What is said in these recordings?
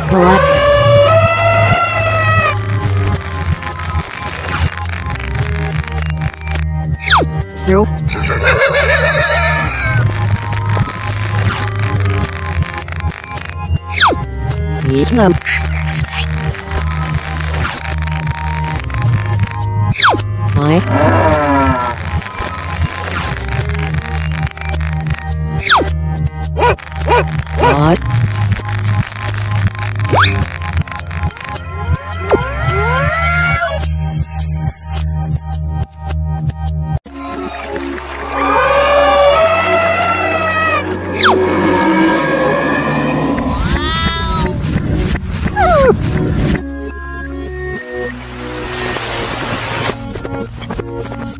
Airport. Soup. Vietnam. Mike.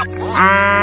Oh!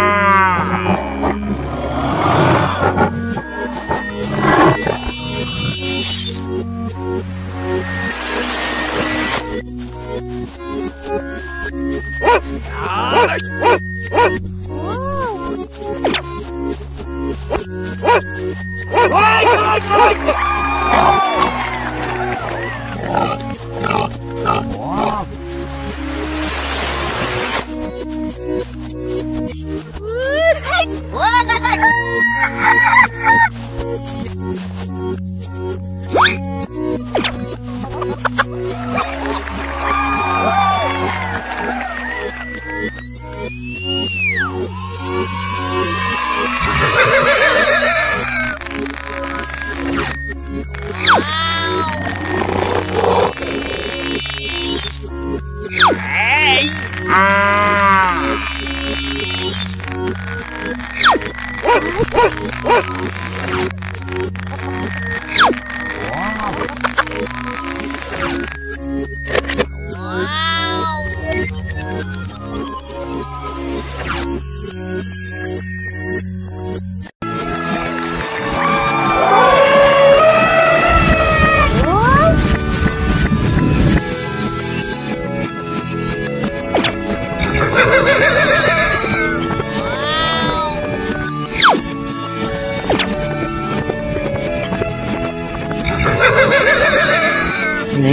Nail.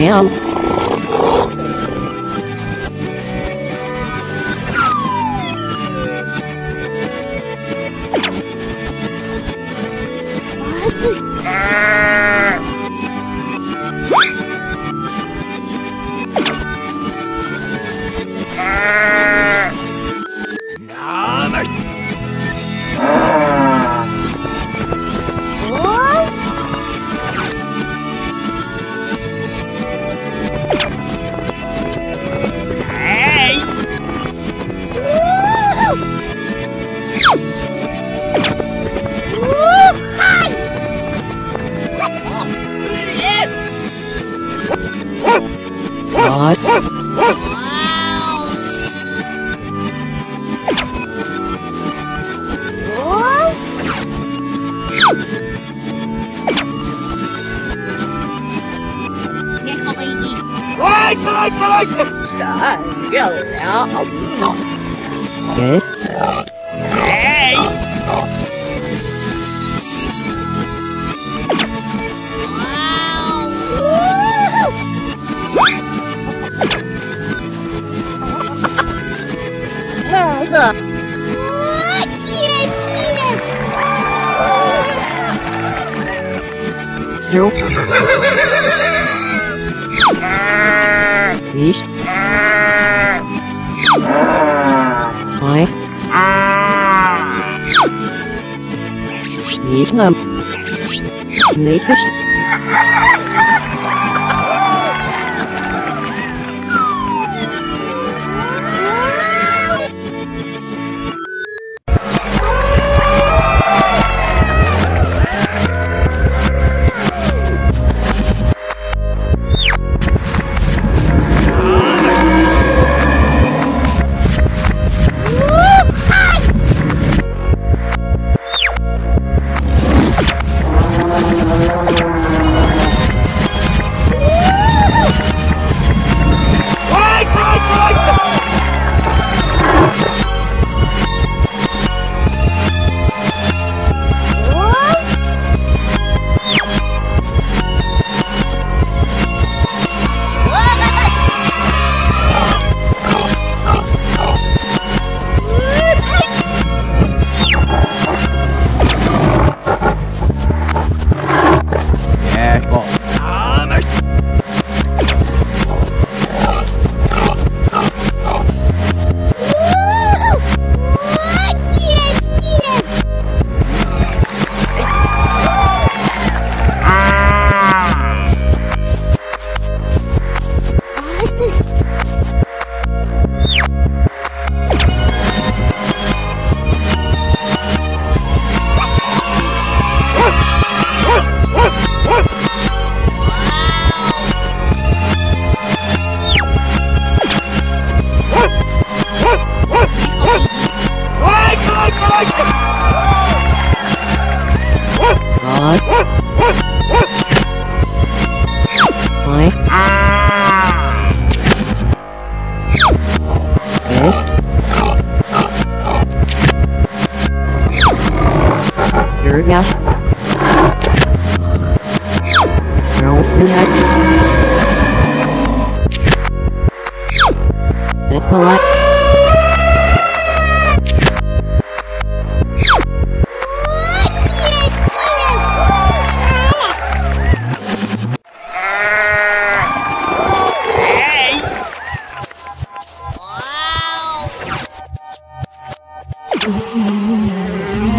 What? like, for like, Hey! Wow! What? Get it, get it! Ist. Oi. Das Gegner. Das Nicht. 怖い。Mm-hmm.